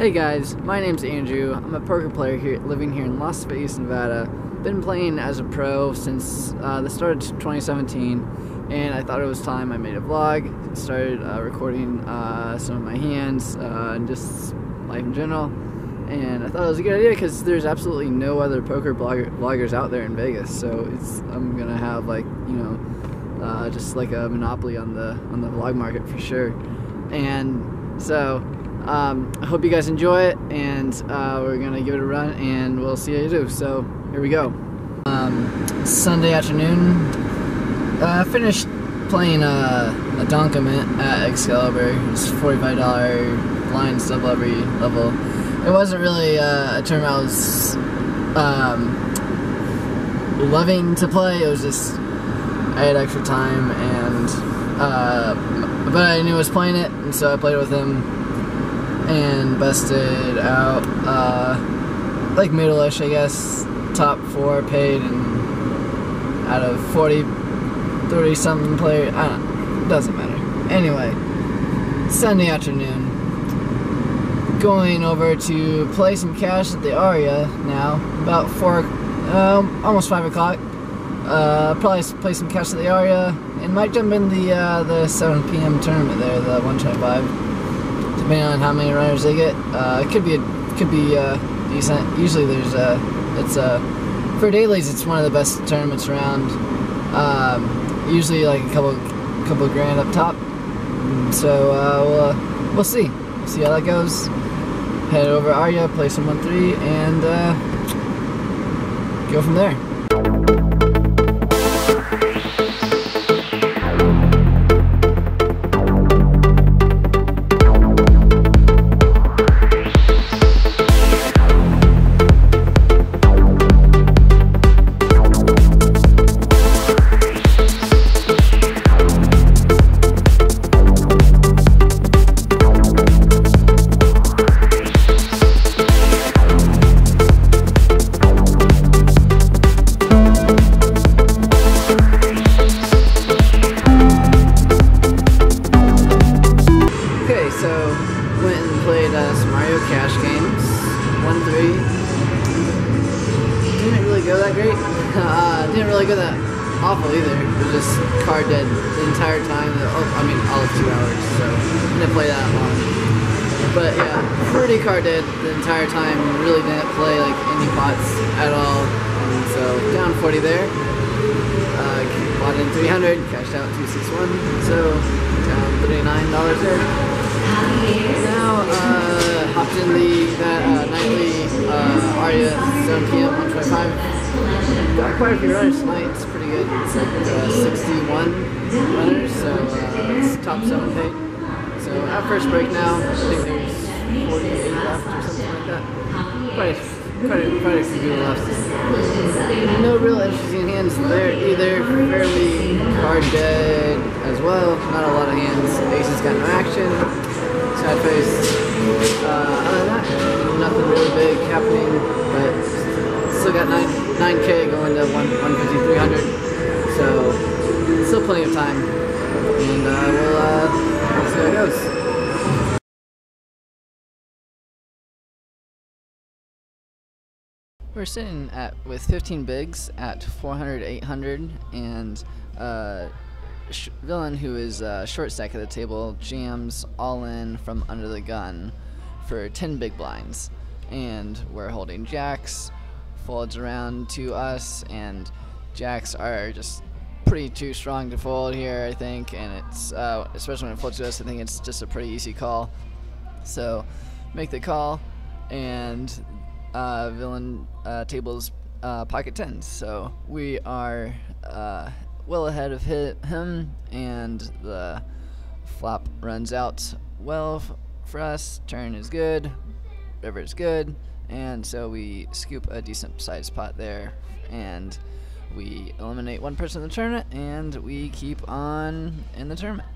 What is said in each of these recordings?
Hey guys, my name's Andrew. I'm a poker player here, living here in Las Vegas, Nevada. Been playing as a pro since uh, the start of 2017, and I thought it was time I made a vlog. Started uh, recording uh, some of my hands uh, and just life in general. And I thought it was a good idea because there's absolutely no other poker blogger, vloggers out there in Vegas. So it's I'm gonna have like you know uh, just like a monopoly on the on the vlog market for sure. And so um, I hope you guys enjoy it, and uh, we're gonna give it a run, and we'll see how you do. So here we go. Um, Sunday afternoon, uh, finished playing uh, a Donkament at Excalibur. It's forty-five dollar blind sub level. It wasn't really uh, a tournament I was um, loving to play. It was just I had extra time, and uh, but I knew I was playing it, and so I played with him and busted out uh, like middle-ish, I guess. Top four paid, and out of 40, 30 something players, I don't know, doesn't matter. Anyway, Sunday afternoon, going over to play some cash at the Aria now, about four, um, almost five o'clock. Uh, probably play some cash at the Aria, and might jump in the uh, the 7 p.m. tournament there, the 125 depending on how many runners they get. Uh, it could be a, could be uh, decent. Usually there's a uh, it's a uh, for dailies it's one of the best tournaments around. Um, usually like a couple couple grand up top. So uh, we'll we'll see see how that goes. Head over Aria, play some one three, and go from there. Quite a few runners tonight. It's pretty good. It's like uh, 61 runners, so uh, it's top seven paid. So at first break now, I think there's 48 left or something like that. Quite a, quite a, quite a few left. No real interesting hands there either. Fairly card dead as well. Not a lot of hands. Aces got no action. Sad face. Uh, other than that, nothing really big happening, but still got nine 9K going to 150, 300. So, still plenty of time. And uh, we'll, uh, see how it goes. We're sitting at with 15 bigs at 400, 800, and uh, Villain, who is uh, short stack at the table, jams all in from under the gun for 10 big blinds. And we're holding jacks, folds around to us, and jacks are just pretty too strong to fold here, I think, and it's, uh, especially when it folds to us, I think it's just a pretty easy call. So, make the call, and uh, villain uh, tables uh, pocket tens. So, we are uh, well ahead of him, and the flop runs out well for us. Turn is good, river is good and so we scoop a decent sized pot there and we eliminate one person in the tournament and we keep on in the tournament.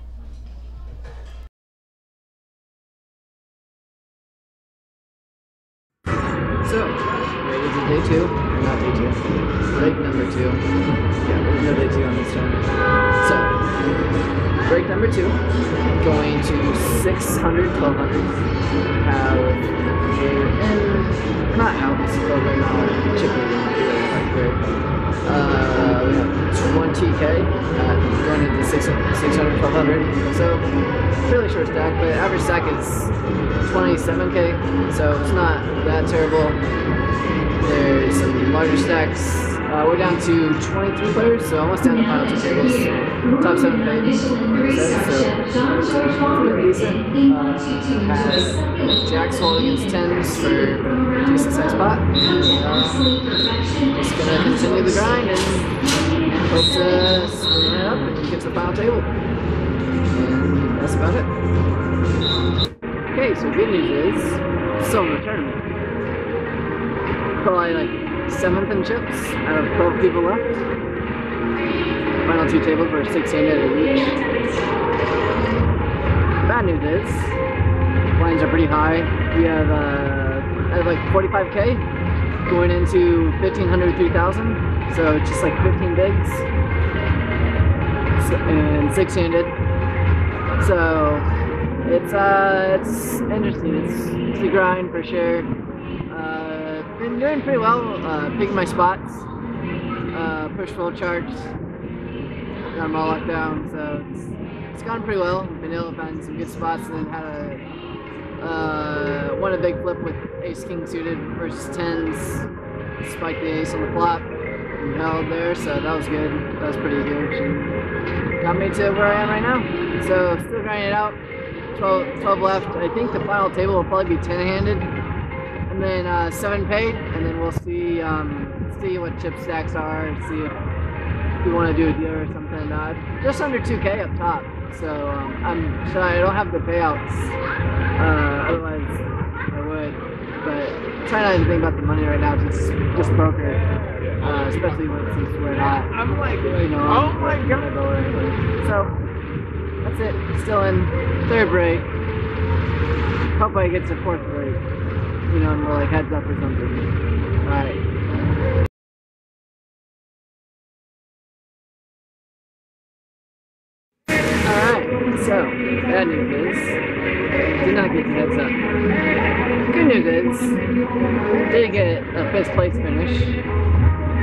Ready to day two, or not day two, break number two. Yeah, there's no day two on this tournament. So, break number two, going to 600, 1200, have out, but we're not chipping like we're uh, we have 20k uh, going into 600, 600, 1200. So really short stack, but average stack is 27k, so it's not that terrible. There's some larger stacks. Uh, we're down to 23 players, so almost down to final two tables. Top seven page. So, decent. Uh, jacks holding against tens for decent size pot. Just gonna continue the grind and hope to swing right up and get to the final table. And that's about it. Okay, so good news is, still in the tournament. Probably like seventh in chips out of 12 people left. Final two tables were 600 each. Bad news is, lines are pretty high. We have, uh, like 45k going into 1500, 3000. So just like 15 bigs and six-handed. So it's uh, it's interesting. It's, it's a grind for sure been doing pretty well, uh, picking my spots, uh, push full charts, got them all locked down, so it's, it's gone pretty well. Been able to find some good spots and then had a, uh, won a big flip with ace king suited versus tens, spiked the ace on the flop, and held there, so that was good. That was pretty huge. And got me to where I am right now. So still grinding it out. 12, 12 left. I think the final table will probably be 10 handed and then uh, seven paid, and then we'll see um, see what chip stacks are, and see if we want to do a deal or something. Uh, just under 2k up top, so um, I'm so I don't have the payouts. Uh, otherwise, I would, but try not to think about the money right now. Just just poker, uh, especially when since we're not. I'm like, you know, oh my god. So that's it. Still in third break. Hope I get to fourth break you know, more like heads up or something. Alright. So, bad news is, did not get the heads up. Good news is, did get a fifth place finish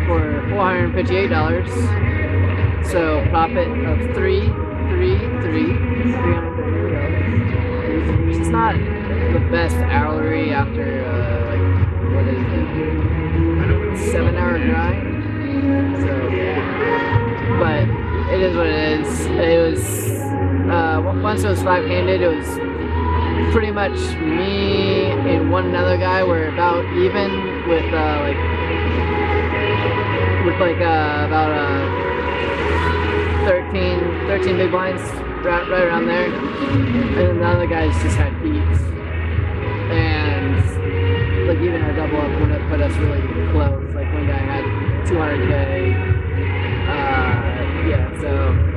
for $458. So, profit of three, three, three, three hundred thirty dollars. Which is not the best hourly after uh, like what is it? Seven hour grind. So, but it is what it is. It was uh, once it was five handed, it was pretty much me and one another guy were about even with uh, like with like uh, about uh, 13, 13 big blinds right, right around there, and then the other guys just had heats and like even our double up would have put us really close. Like one guy had 200k. Uh, yeah, so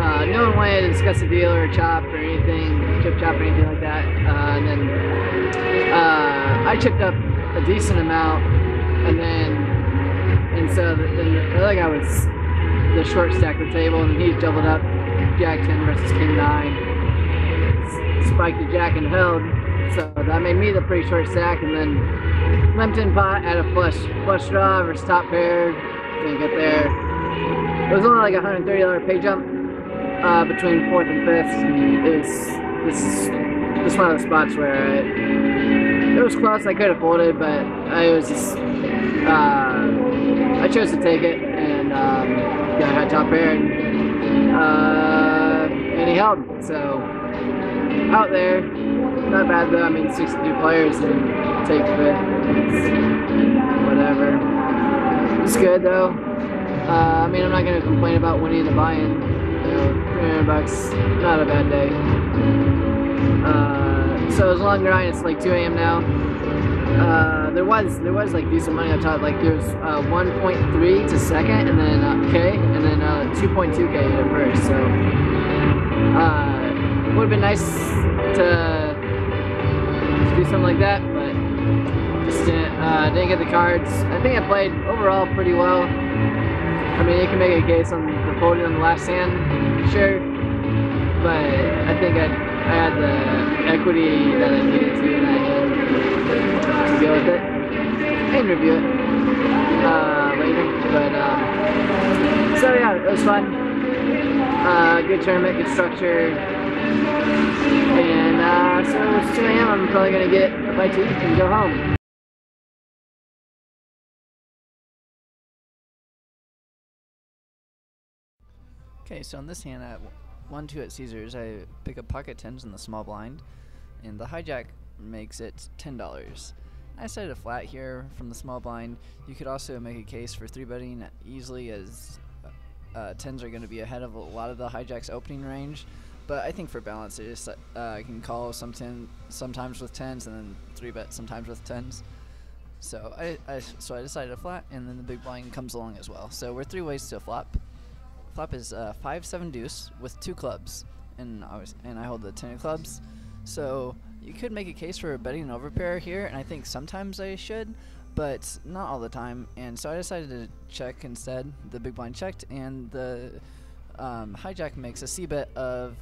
uh, no one wanted to discuss a deal or a chop or anything, chip chop or anything like that. Uh, and then uh, I chipped up a decent amount, and then and so the, the other guy was the short stack the table, and he doubled up Jack 10 versus King 9. Spiked the Jack and held, so that made me the pretty short stack, and then Lempton pot at a flush flush draw versus top pair. Didn't get there. It was only like a $130 pay jump uh, between fourth and fifth. And it was this one of the spots where I, it was close. I could have folded, but I was just uh, I chose to take it, and um, yeah, I had top pair, and, uh, and he held. So out there. Not bad though. I mean, 62 players and take fit. whatever. It's good though. Uh, I mean, I'm not gonna complain about winning the buy-in. You know, 300 bucks, not a bad day. Uh, so it's long grind. It's like 2 a.m. now. Uh, there was there was like decent money on top. Like there's uh, 1.3 to second, and then uh, K, and then 2.2 K at first. So uh, would have been nice to do something like that, but just didn't, uh, didn't get the cards. I think I played overall pretty well. I mean, you can make a case on the folding on the last hand, sure, but I think I, I had the equity that I needed to that hand to deal with it. and review it uh, later. But um, so yeah, it was fun. Uh, good tournament, good structure. And uh, so it's 2 a.m. I'm probably gonna get my teeth and go home. Okay, so on this hand, at 1 2 at Caesars, I pick up pocket tens in the small blind, and the hijack makes it $10. I decided a flat here from the small blind. You could also make a case for 3 betting easily as uh, tens are going to be ahead of a lot of the hijack's opening range. But I think for balance, I just uh, can call some ten, sometimes with tens and then 3 bet sometimes with tens. So I, I so I decided to flat, and then the big blind comes along as well. So we're three ways to flop flop is uh, five seven deuce with two clubs, and I was and I hold the ten of clubs. So you could make a case for betting an overpair here, and I think sometimes I should, but not all the time. And so I decided to check instead. The big blind checked, and the um, hijack makes a c bet of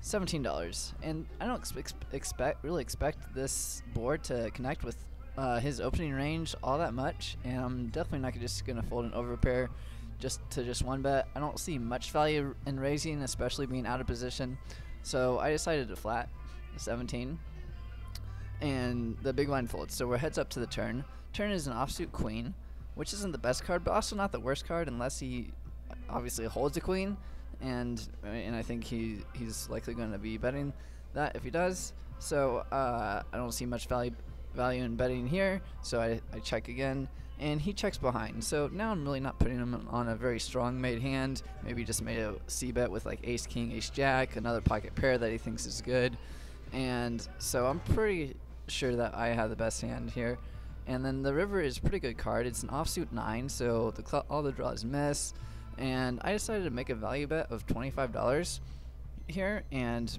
seventeen dollars. And I don't ex expect really expect this board to connect with uh, his opening range all that much, and I'm definitely not just gonna fold an overpair just to just one bet. I don't see much value in raising, especially being out of position. So I decided to flat 17. And the big blind folds. So we're heads up to the turn. Turn is an offsuit queen, which isn't the best card, but also not the worst card unless he obviously holds a queen. And and I think he he's likely going to be betting that if he does. So uh, I don't see much value value in betting here. So I, I check again and he checks behind. So now I'm really not putting him on a very strong made hand. Maybe just made a C bet with like ace king, ace jack, another pocket pair that he thinks is good. And so I'm pretty sure that I have the best hand here. And then the river is pretty good card. It's an offsuit 9, so the all the draws miss. And I decided to make a value bet of $25 here. And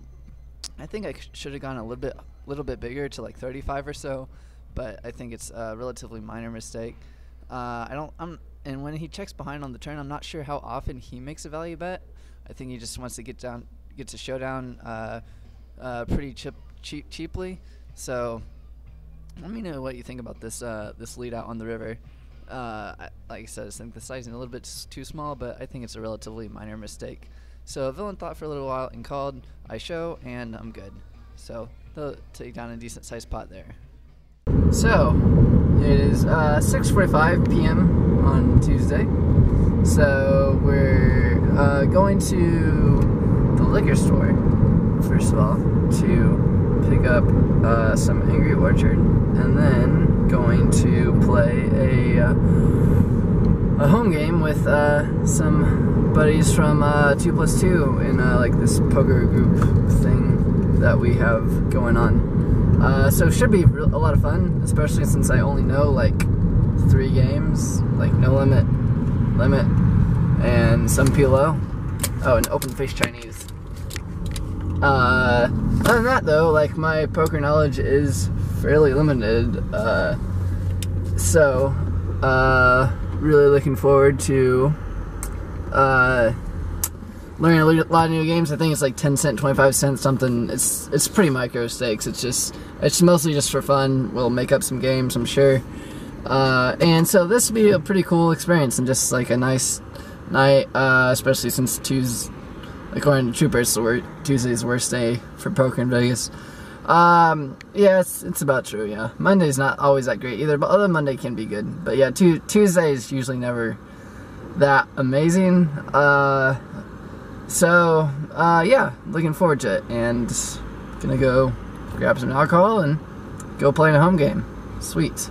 I think I should have gone a little bit, little bit bigger to like 35 or so but I think it's a relatively minor mistake. Uh, I don't. I'm and when he checks behind on the turn, I'm not sure how often he makes a value bet. I think he just wants to get down, get to showdown uh, uh, pretty cheap, cheaply. So let me know what you think about this uh, this lead out on the river. Uh, like I said, I think the sizing a little bit too small, but I think it's a relatively minor mistake. So villain thought for a little while and called. I show and I'm good. So they'll take down a decent sized pot there. So, it is uh, 6.45 p.m. on Tuesday. So, we're uh, going to the liquor store, first of all, to pick up uh, some Angry Orchard, and then going to play a, uh, a home game with uh, some buddies from uh, 2 plus 2 in like this poker group thing that we have going on. Uh, so it should be a lot of fun, especially since I only know like three games, like No Limit, Limit, and some PLO. Oh, and Open Face Chinese. Uh, other than that though, like my poker knowledge is fairly limited. Uh, so, uh, really looking forward to uh, learning a lot of new games. I think it's like 10 cent, 25 cents, something. It's it's pretty micro stakes. It's just it's mostly just for fun. We'll make up some games, I'm sure. Uh, and so this will be a pretty cool experience and just like a nice night, uh, especially since Tuesday, according to Troopers, Tuesday's worst day for poker in Vegas. Um, yes, it's, about true, yeah. Monday's not always that great either, but other Monday can be good. But yeah, Tuesday is usually never that amazing. Uh, so, uh, yeah, looking forward to it. And gonna go grab some alcohol and go play in a home game. Sweet.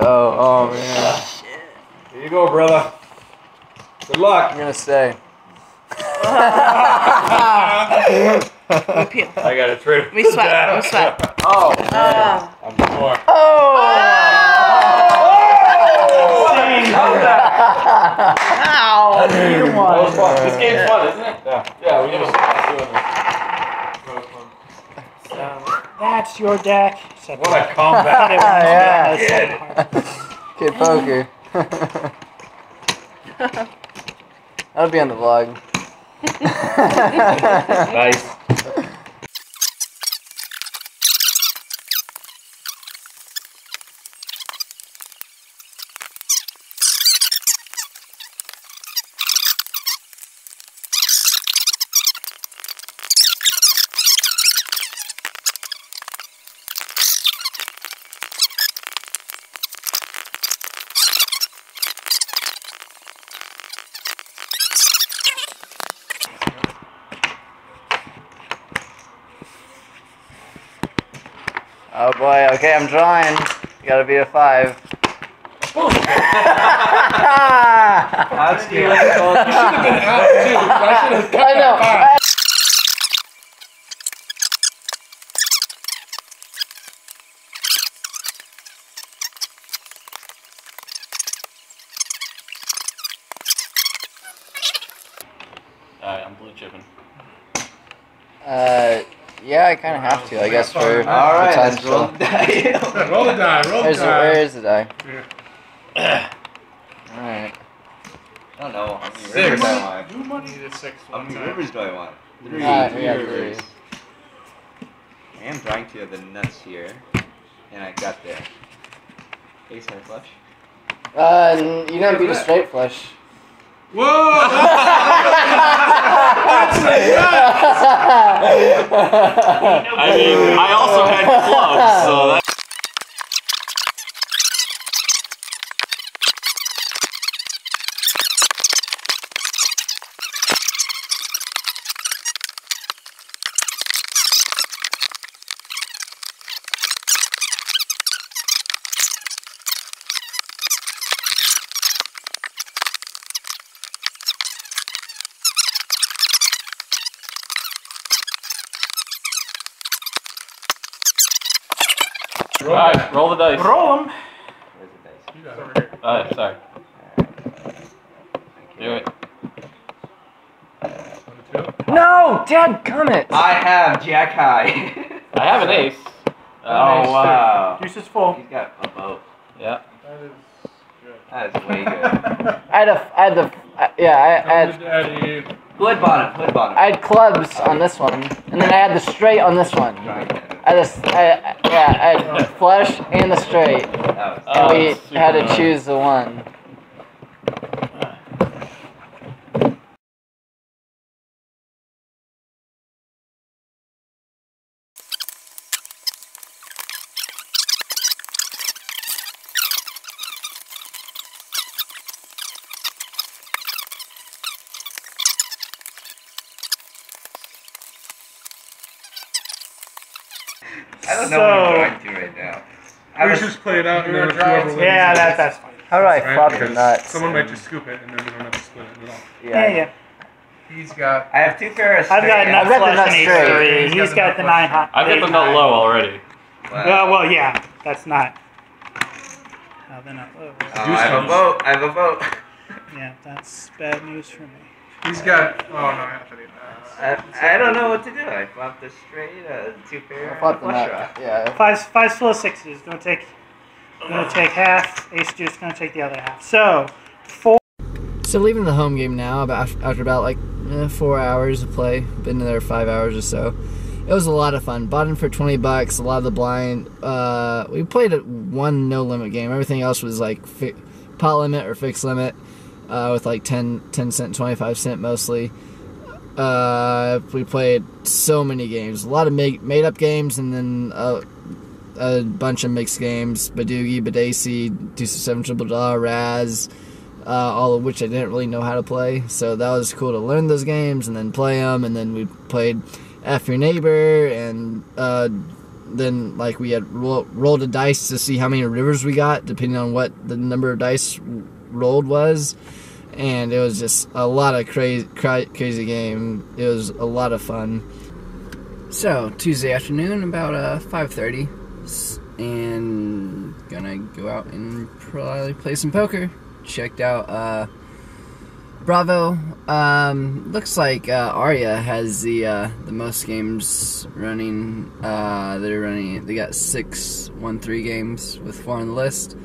go. Oh, man. Here you go, brother. Good luck. I'm going to stay. I got a trip. We sweat. Oh. I'm more. Oh. oh. oh. Ow. This game's fun, isn't it? Yeah. Yeah, we need to doing. So, that's your deck. Said what a combat. yeah. Kid poker. That'll be on the vlog. Nice. Oh boy, okay, I'm drawing. You gotta be a five. That's good. Been out too. I should have I know. Alright, I'm blue chipping. Uh, yeah, I kind of have to, I guess, for All right, let's potential. roll the die. Roll the die, roll Where's the, where is the die? Alright. I don't know. How many Six. rivers I want? Do money to six How many rivers do I want? Three. Uh, Three yeah, rivers. three. I am drawing two of the nuts here, and I got the ace high flush. Uh, n- you don't beat a straight flush. Whoa! I mean, I also had clubs, so that. Alright, roll the dice. Roll them. Where's the dice? Alright, sorry. Do it. no, Dad, comment. I have Jack High. I have an ace. oh wow. Juice is full. He's got a boat. Yeah. That is good. That is way good. I had a, I had the, uh, yeah, I, I had, Hood bottom, hood bottom. I had clubs on this one, and then I had the straight on this one. Drawing that. I s I yeah, I flush and the straight, oh, and Oh, we had to choose the one. I don't know what I'm So- drawing to right now. I We was, just play it out and We then were if to- Yeah, wins. that, that's fine. How do I Right? flop the Because nuts? Someone might just scoop it and then we don't have to split it at all. Yeah, yeah. He's got. I have two pair of I've got straight- nut I've got the flush and ace straight. three. He's He's got got the the nine high. I've got the eight nut low already. Wow. Well, uh, well, yeah. That's not. How the nut low. Oh, I have a vote. I have a vote. Yeah, that's bad news for me. He's got. Oh no, I have to do that. I, I don't know what to do. I flopped the straight, uh, two pair, I flop the flush nut, draw. yeah. Five, five's full of sixes. Gonna take, gonna take half. Ace deuce gonna take the other half. So, four. So leaving the home game now, about after about like eh, four hours of play, been there five hours or so. It was a lot of fun. Bought in for twenty bucks. A lot of the blind. Uh, we played a one no limit game. Everything else was like fi- pot limit or fixed limit, uh, with like 10, 10 cent, twenty five cent mostly. Uh, we played so many games. A lot of make, made up games, and then uh, a bunch of mixed games. Badugi, Badacey, Deuce Seven Triple Draw, Razz uh, all of which I didn't really know how to play. So that was cool to learn those games and then play them. And then we played F Your Neighbor, and uh, then like we had ro- rolled a dice to see how many rivers we got, depending on what the number of dice rolled was. And it was just a lot of crazy, cra- crazy game. It was a lot of fun. So Tuesday afternoon, about uh, five thirty, and gonna go out and probably play some poker checked out uh, Bravo. Um, looks like uh, Aria has the uh, the most games running. Uh, they're running. They got six one three games with four on the list,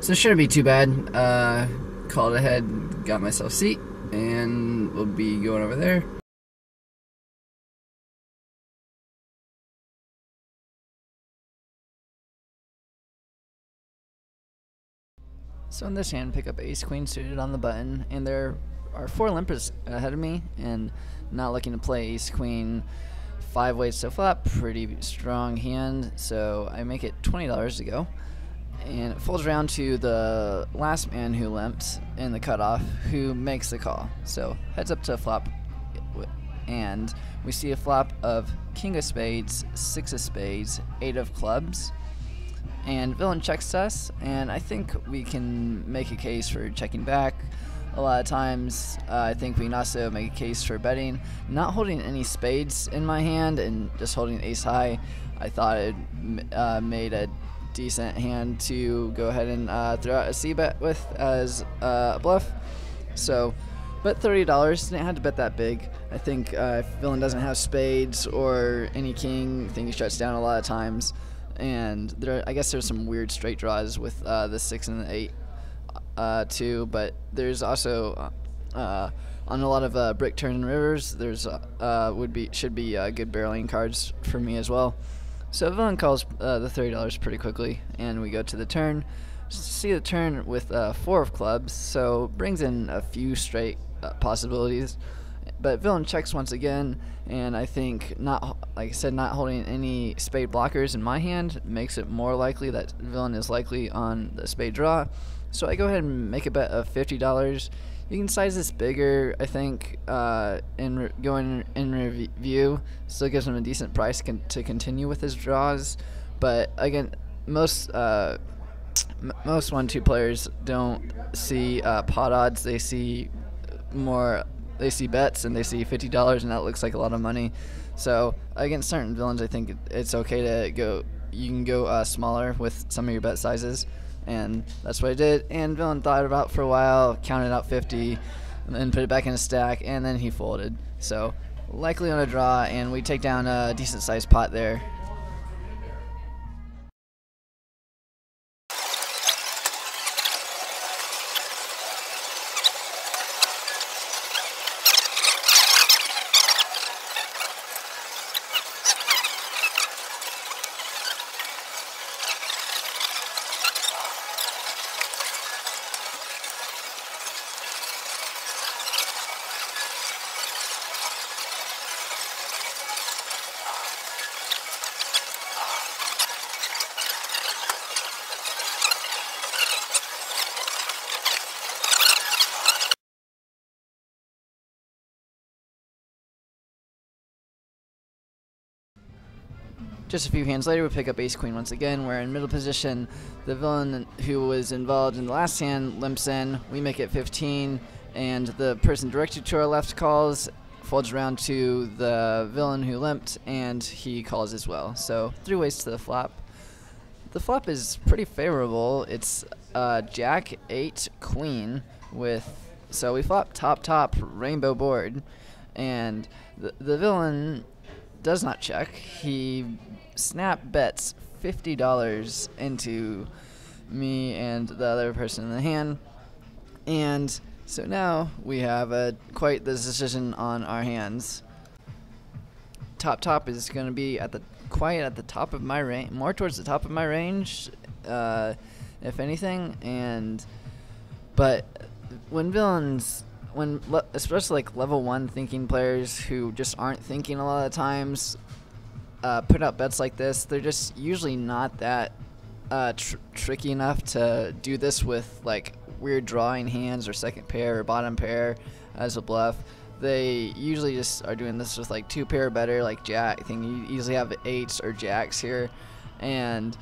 so it shouldn't be too bad. Uh, called ahead, got myself a seat, and we'll be going over there. So in this hand, pick up ace queen suited on the button, and there are four limpers ahead of me, and not looking to play ace queen. Five ways to flop, pretty strong hand, so I make it twenty dollars to go, and it folds around to the last man who limps in the cutoff, who makes the call. So heads up to flop, and we see a flop of king of spades, six of spades, eight of clubs and villain checks us, and I think we can make a case for checking back. A lot of times, uh, I think we can also make a case for betting. Not holding any spades in my hand and just holding ace high, I thought it uh, made a decent hand to go ahead and uh, throw out a c bet with as uh, a bluff. So, but thirty dollars didn't have to bet that big. I think uh, if villain doesn't have spades or any king, I think he shuts down a lot of times and there I guess there's some weird straight draws with uh, the six and the eight uh, too, but there's also uh, on a lot of uh, brick turn rivers there's would be should be good barreling cards for me as well. So villain calls uh, the thirty dollars pretty quickly, and we go to the turn. See the turn with uh, four of clubs, so brings in a few straight uh, possibilities but villain checks once again, and I think not, like I said, not holding any spade blockers in my hand makes it more likely that villain is likely on the spade draw. So I go ahead and make a bet of fifty dollars. You can size this bigger, I think, uh, in going in review. Still gives him a decent price con- to continue with his draws, but again, most. Uh, most one-two players don't see uh, pot odds; they see more they see bets and they see fifty dollars and that looks like a lot of money. So against certain villains, I think it's okay to go. You can go uh, smaller with some of your bet sizes, and that's what I did. And villain thought about for a while, counted out fifty, and then put it back in a stack, and then he folded. So likely on a draw, and we take down a decent sized pot there. Just a few hands later, we pick up ace queen once again. We're in middle position. The villain who was involved in the last hand limps in. We make it 15, and the person directed to our left calls, folds around to the villain who limped, and he calls as well. So three ways to the flop. The flop is pretty favorable. It's uh, Jack eight queen with so we flop top top rainbow board, and the the villain does not check. He snap bets fifty dollars into me and the other person in the hand, and so now we have a quite the decision on our hands. Top top is going to be at the quite at the top of my range, more towards the top of my range, uh, if anything, and but when villains when especially like level one thinking players who just aren't thinking a lot of times uh, put out bets like this, they're just usually not that uh, tr- tricky enough to do this with like weird drawing hands or second pair or bottom pair as a bluff. They usually just are doing this with like two pair better, like jack. I think you usually have eights or jacks here, and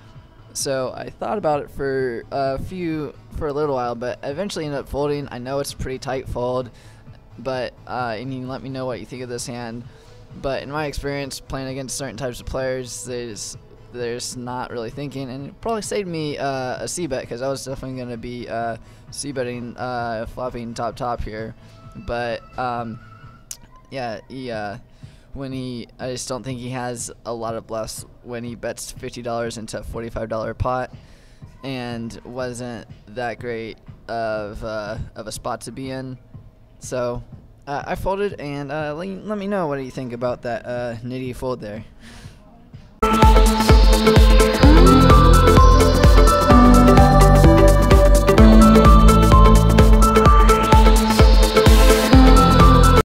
so I thought about it for a few for a little while, but eventually ended up folding. I know it's a pretty tight fold, but uh, and you can let me know what you think of this hand. But in my experience, playing against certain types of players, there's there's not really thinking, and it probably saved me uh, a c bet because I was definitely going to be uh, c betting uh, flopping top top here. but um, yeah, he uh, when he I just don't think he has a lot of bluffs when he bets fifty dollars into a forty five dollar pot, and wasn't that great of uh, of a spot to be in. So uh, I folded, and uh, let, let me know what do you think about that uh, nitty fold there.